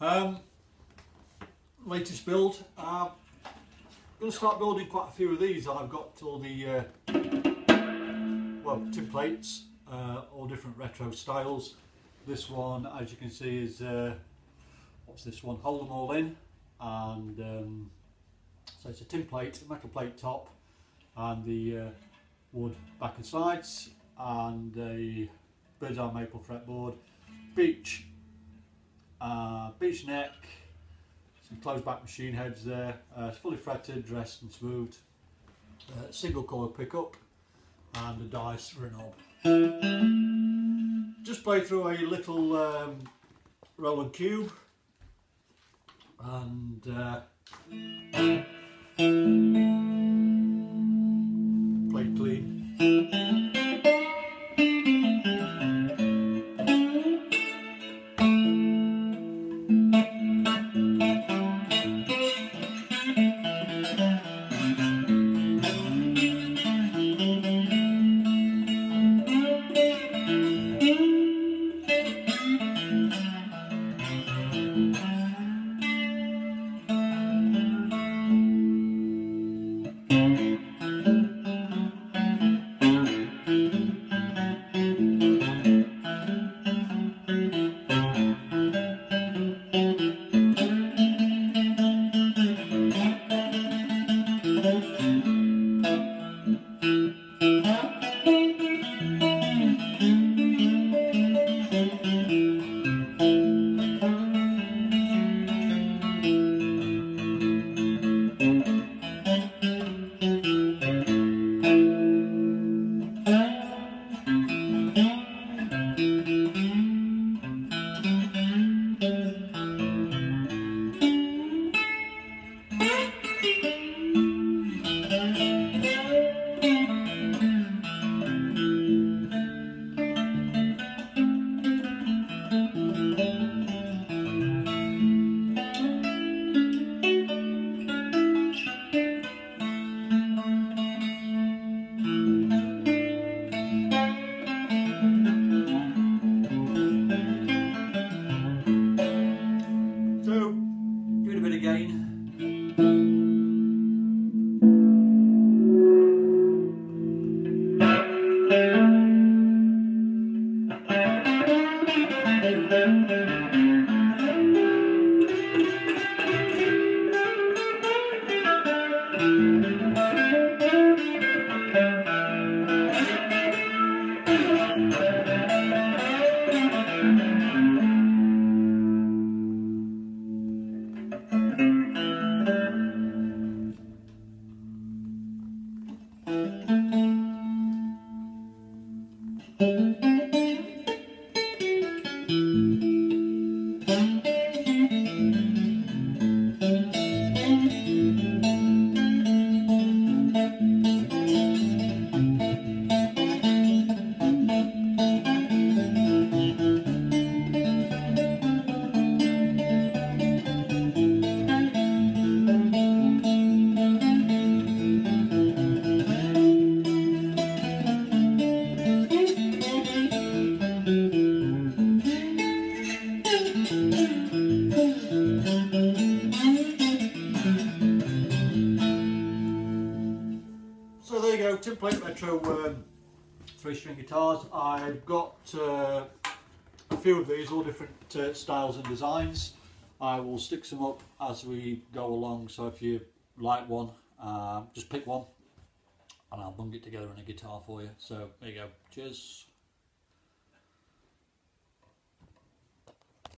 Um, latest build. I'm going to start building quite a few of these. I've got all the uh, well tin plates, uh, all different retro styles. This one, as you can see, is uh, what's this one? Hold them all in, and um, so it's a tin plate, metal plate top, and the uh, wood back and sides, and a bird's eye maple fretboard, beech, uh, beech neck, some closed back machine heads there, uh, it's fully fretted, dressed and smoothed, uh, single coil pickup, and a dice for a knob. Just play through a little um, Roland cube and give it a bit again. There you go, tin plate retro um, three string guitars. I've got uh, a few of these, all different uh, styles and designs. I will stick some up as we go along, so if you like one, uh, just pick one and I'll bung it together in a guitar for you. So there you go, cheers.